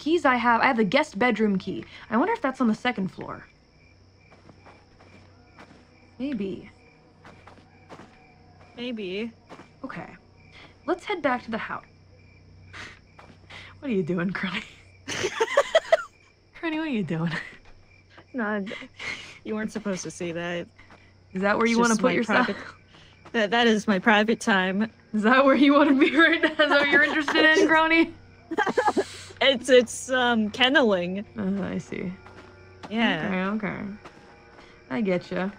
keys I have, I have the guest bedroom key. I wonder if that's on the second floor. Maybe. Maybe. Okay. Let's head back to the house. What are you doing, Kronii? Kronii, what are you doing? No, you weren't supposed to see that. Is that where It's you want to put yourself? private- That that is my private time. Is that where you want to be right now? Is that what you're interested in, Kronii? It's it's um kenneling. Uh, I see. Yeah. Okay, okay. I get you.